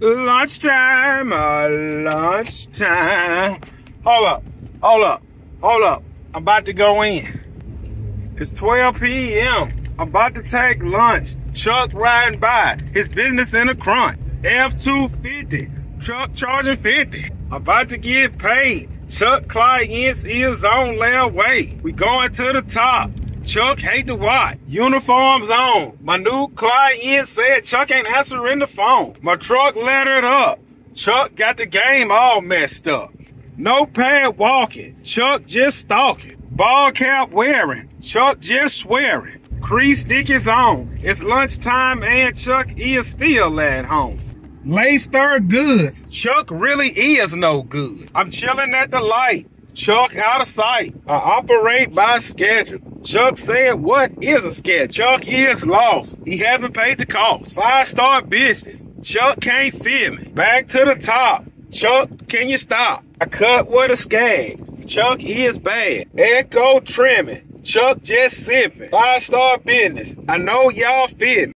Lunchtime, uh, lunchtime. Hold up, hold up, hold up. I'm about to go in. It's 12 p.m. I'm about to take lunch. Chuck riding by. His business in a crunch. F-250. Truck charging 50. I'm about to get paid. Chuck clients is on their way. We going to the top. Chuck hate to watch. Uniforms on. My new client said Chuck ain't answering the phone. My truck lettered up. Chuck got the game all messed up. No pad walking. Chuck just stalking. Ball cap wearing. Chuck just swearing. Crease dick is on. It's lunchtime and Chuck is still at home. Lace third goods. Chuck really is no good. I'm chilling at the light. Chuck out of sight. I operate by schedule. Chuck said, what is a schedule? Chuck is lost. He haven't paid the cost. Five star business. Chuck can't feel me. Back to the top. Chuck, can you stop? I cut with a Scag. Chuck is bad. Echo trimming. Chuck just simping. Five star business. I know y'all feel me.